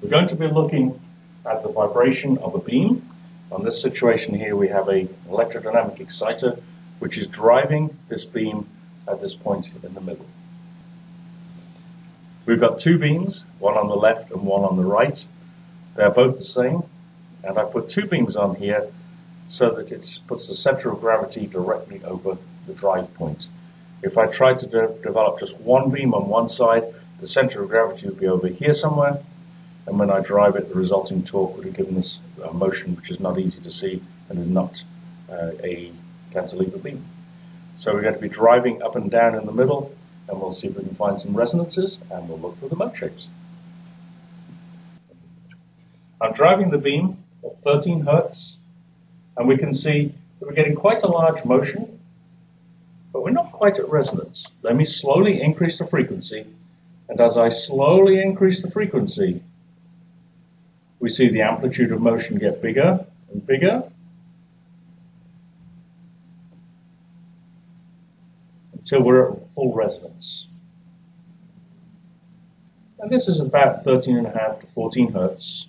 We're going to be looking at the vibration of a beam. On this situation here, we have an electrodynamic exciter, which is driving this beam at this point in the middle. We've got two beams, one on the left and one on the right. They're both the same, and I put two beams on here so that it puts the center of gravity directly over the drive point. If I tried to de develop just one beam on one side, the center of gravity would be over here somewhere, and when I drive it, the resulting torque would have given us a motion which is not easy to see and is not uh, a cantilever beam. So we're going to be driving up and down in the middle, and we'll see if we can find some resonances, and we'll look for the mode shapes. I'm driving the beam at 13 hertz, and we can see that we're getting quite a large motion, but we're not quite at resonance. Let me slowly increase the frequency, and as I slowly increase the frequency, we see the amplitude of motion get bigger and bigger. Until we're at full resonance. And this is about 13.5 to 14 hertz.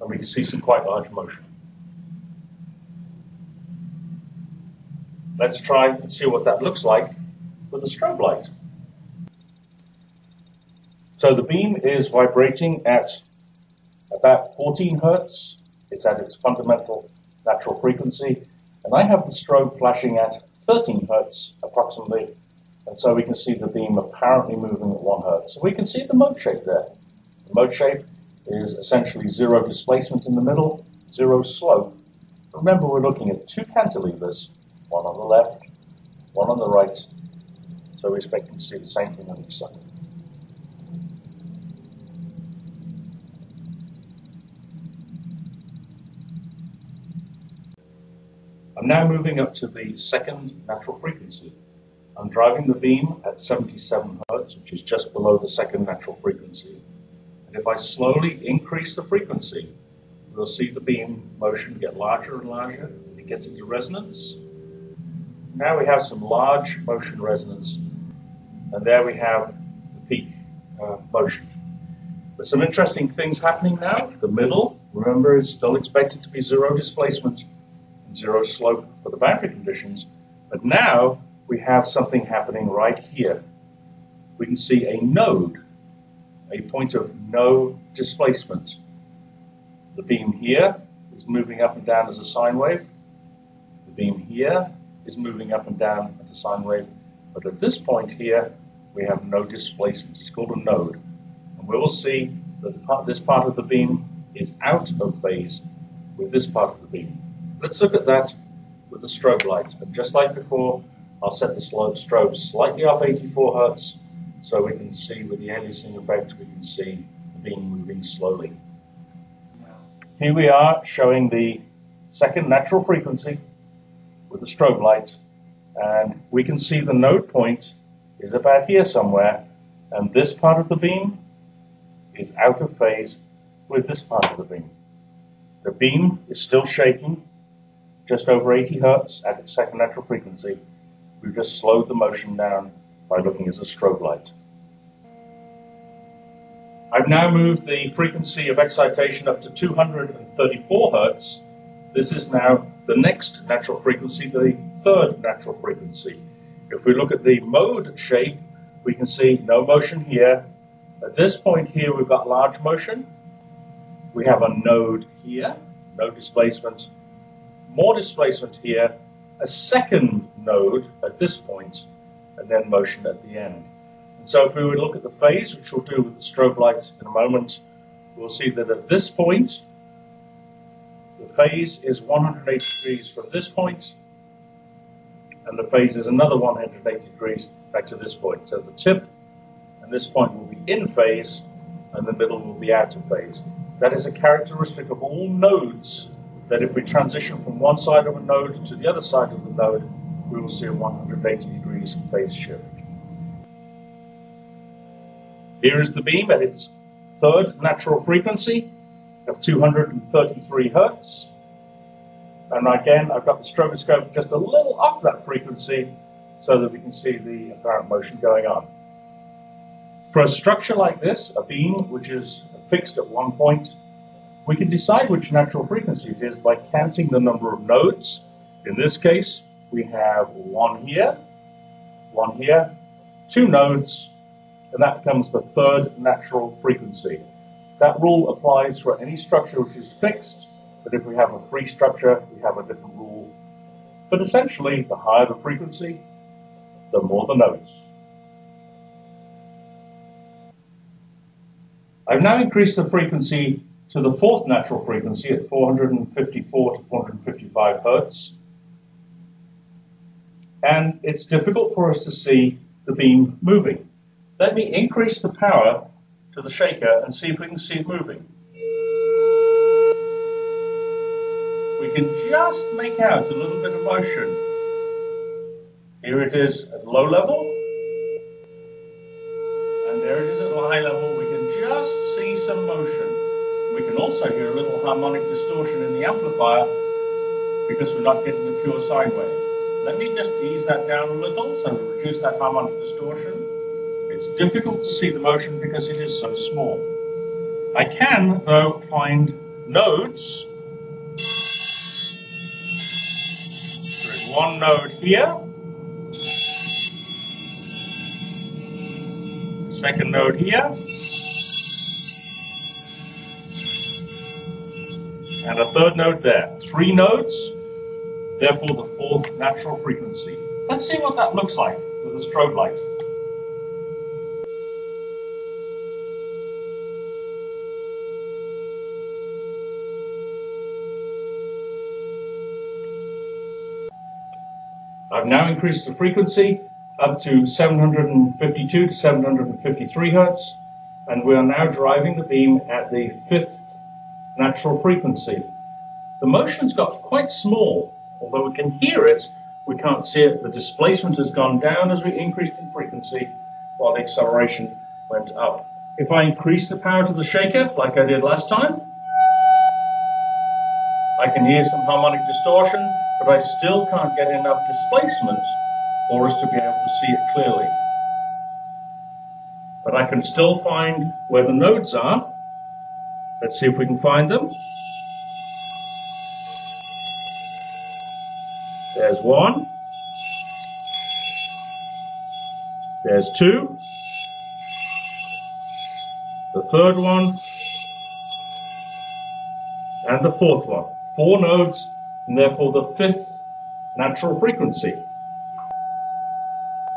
And we can see some quite large motion. Let's try and see what that looks like with a strobe light. So the beam is vibrating at about 14 hertz. It's at its fundamental natural frequency. And I have the strobe flashing at 13 hertz approximately. And so we can see the beam apparently moving at 1 hertz. So we can see the mode shape there. The mode shape is essentially zero displacement in the middle, zero slope. Remember, we're looking at two cantilevers, one on the left, one on the right. So we're expecting to see the same thing on each side. I'm now moving up to the second natural frequency. I'm driving the beam at 77 Hertz, which is just below the second natural frequency. And if I slowly increase the frequency, we'll see the beam motion get larger and larger. It gets into resonance. Now we have some large motion resonance, and there we have the peak uh, motion. There's some interesting things happening now. The middle, remember, is still expected to be zero displacement zero slope for the boundary conditions. But now we have something happening right here. We can see a node, a point of no displacement. The beam here is moving up and down as a sine wave. The beam here is moving up and down as a sine wave. But at this point here, we have no displacement. It's called a node. And we will see that this part of the beam is out of phase with this part of the beam. Let's look at that with the strobe light. And just like before, I'll set the strobe slightly off 84 Hertz so we can see with the aliasing effect, we can see the beam moving slowly. Here we are showing the second natural frequency with the strobe light. And we can see the node point is about here somewhere. And this part of the beam is out of phase with this part of the beam. The beam is still shaking just over 80 hertz at its second natural frequency, we've just slowed the motion down by looking at a strobe light. I've now moved the frequency of excitation up to 234 hertz. This is now the next natural frequency, the third natural frequency. If we look at the mode shape, we can see no motion here. At this point here, we've got large motion. We have a node here, no displacement, more displacement here, a second node at this point, and then motion at the end. And so if we would look at the phase, which we'll do with the strobe light in a moment, we'll see that at this point, the phase is 180 degrees from this point, and the phase is another 180 degrees back to this point. So the tip and this point will be in phase, and the middle will be out of phase. That is a characteristic of all nodes that if we transition from one side of a node to the other side of the node, we will see a 180 degrees phase shift. Here is the beam at its third natural frequency of 233 hertz. And again, I've got the stroboscope just a little off that frequency so that we can see the apparent motion going on. For a structure like this, a beam which is fixed at one point, we can decide which natural frequency it is by counting the number of nodes. In this case, we have one here, one here, two nodes, and that becomes the third natural frequency. That rule applies for any structure which is fixed, but if we have a free structure, we have a different rule. But essentially, the higher the frequency, the more the nodes. I've now increased the frequency to the fourth natural frequency at 454 to 455 hertz. And it's difficult for us to see the beam moving. Let me increase the power to the shaker and see if we can see it moving. We can just make out a little bit of motion. Here it is at low level, can also hear a little harmonic distortion in the amplifier because we're not getting the pure sine wave. Let me just ease that down a little so we reduce that harmonic distortion. It's difficult to see the motion because it is so small. I can, though, find nodes. There is one node here. Second node here. And a third node there. Three nodes, therefore the fourth natural frequency. Let's see what that looks like with a strobe light. I've now increased the frequency up to 752 to 753 hertz, and we are now driving the beam at the fifth natural frequency. The motion's got quite small, although we can hear it, we can't see it. The displacement has gone down as we increased in frequency, while the acceleration went up. If I increase the power to the shaker, like I did last time, I can hear some harmonic distortion, but I still can't get enough displacement for us to be able to see it clearly. But I can still find where the nodes are. Let's see if we can find them. There's one. There's two. The third one. And the fourth one. Four nodes, and therefore the fifth natural frequency.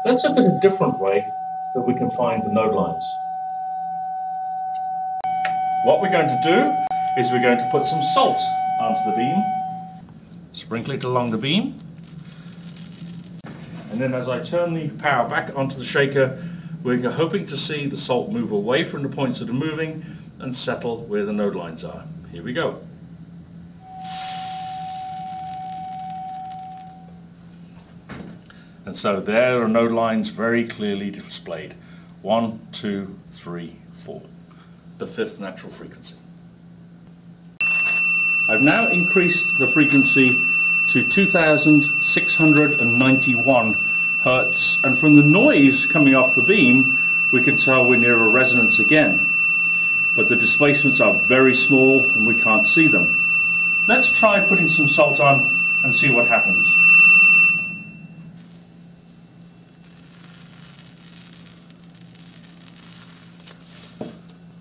Let's look at a different way that we can find the node lines. What we're going to do is we're going to put some salt onto the beam, sprinkle it along the beam, and then as I turn the power back onto the shaker, we're hoping to see the salt move away from the points that are moving and settle where the node lines are. Here we go. And so there are node lines very clearly displayed. One, two, three, four. The fifth natural frequency. I've now increased the frequency to 2691 hertz and from the noise coming off the beam we can tell we're near a resonance again. But the displacements are very small and we can't see them. Let's try putting some salt on and see what happens.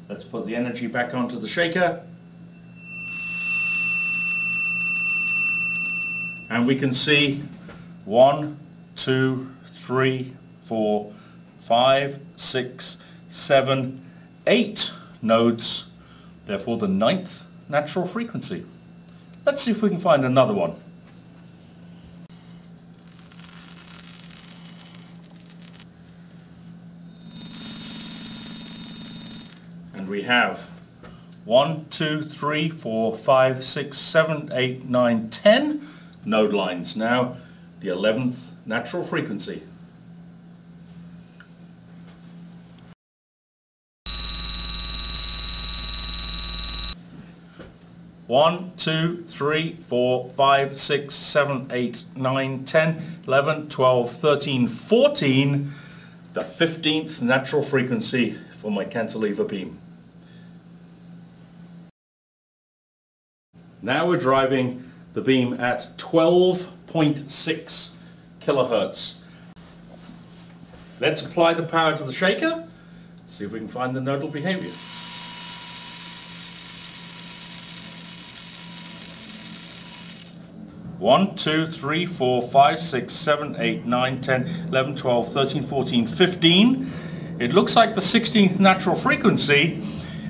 Let's put the energy back onto the shaker. And we can see one, two, three, four, five, six, seven, eight nodes, therefore the ninth natural frequency. Let's see if we can find another one. we have one, two, three, four, five, six, seven, eight, nine, ten node lines. Now, the 11th natural frequency. One, two, three, four, five, six, seven, eight, nine, ten, eleven, twelve, thirteen, fourteen the 15th natural frequency for my cantilever beam. Now we're driving the beam at 12.6 kilohertz. Let's apply the power to the shaker, see if we can find the nodal behavior. One, two, three, four, five, six, seven, eight, nine, 10, 11, 12, 13, 14, 15. It looks like the 16th natural frequency,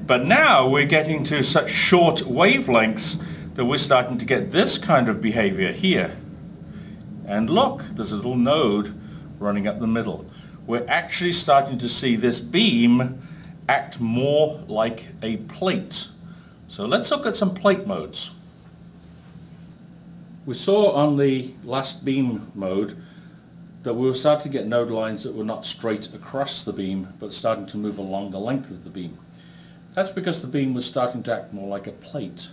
but now we're getting to such short wavelengths that we're starting to get this kind of behavior here. And look, there's a little node running up the middle. We're actually starting to see this beam act more like a plate. So let's look at some plate modes. We saw on the last beam mode that we were starting to get node lines that were not straight across the beam but starting to move along the length of the beam. That's because the beam was starting to act more like a plate.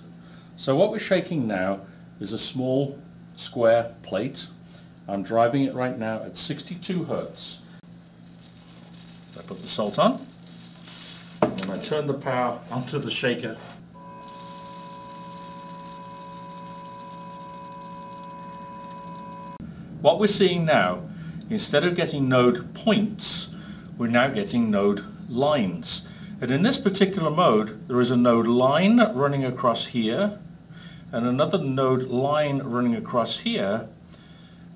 So what we're shaking now is a small square plate. I'm driving it right now at 62 hertz. I put the salt on and I turn the power onto the shaker What we're seeing now, instead of getting node points, we're now getting node lines. And in this particular mode, there is a node line running across here, and another node line running across here.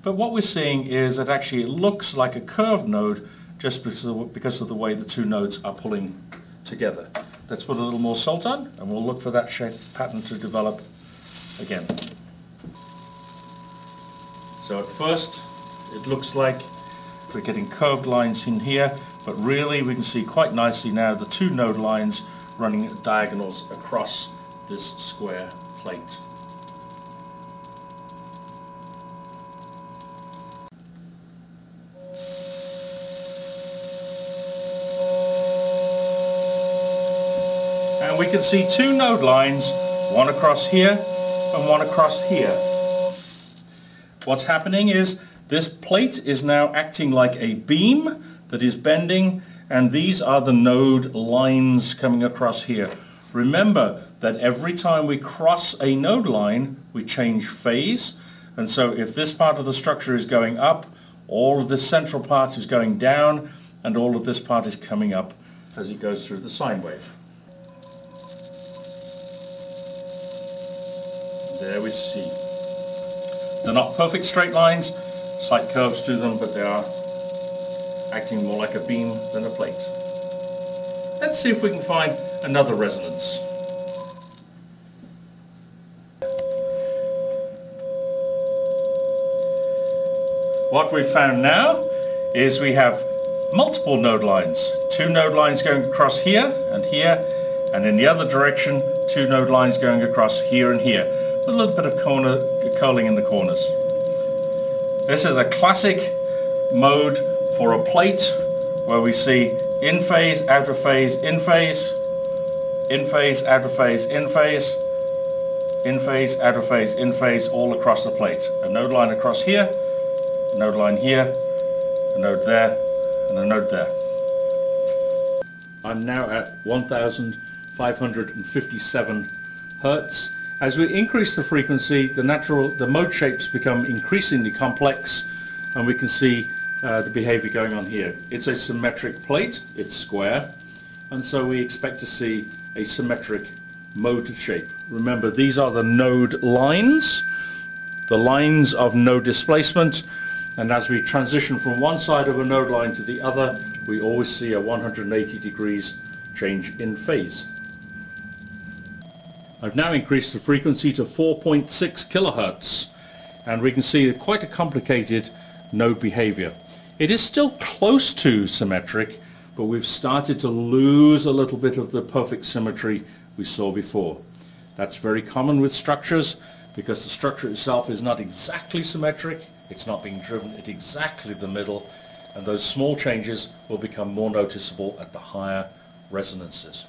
But what we're seeing is that actually it looks like a curved node just because of the way the two nodes are pulling together. Let's put a little more salt on, and we'll look for that shape pattern to develop again. So at first it looks like we're getting curved lines in here, but really we can see quite nicely now the two node lines running diagonals across this square plate. And we can see two node lines, one across here and one across here. What's happening is this plate is now acting like a beam that is bending and these are the node lines coming across here. Remember that every time we cross a node line we change phase and so if this part of the structure is going up all of this central part is going down and all of this part is coming up as it goes through the sine wave. There we see. They're not perfect straight lines, slight curves to them, but they are acting more like a beam than a plate. Let's see if we can find another resonance. What we've found now is we have multiple node lines. Two node lines going across here and here, and in the other direction, two node lines going across here and here a little bit of corner, curling in the corners. This is a classic mode for a plate where we see in phase, out of phase, in phase, in phase, out of phase, in phase, in phase, out of phase, in phase, all across the plate. A node line across here, node line here, a node there, and a node there. I'm now at 1557 hertz as we increase the frequency, the natural, the mode shapes become increasingly complex and we can see uh, the behavior going on here. It's a symmetric plate, it's square, and so we expect to see a symmetric mode shape. Remember, these are the node lines, the lines of no displacement, and as we transition from one side of a node line to the other, we always see a 180 degrees change in phase. I've now increased the frequency to 4.6 kilohertz and we can see quite a complicated node behavior. It is still close to symmetric but we've started to lose a little bit of the perfect symmetry we saw before. That's very common with structures because the structure itself is not exactly symmetric, it's not being driven at exactly the middle and those small changes will become more noticeable at the higher resonances.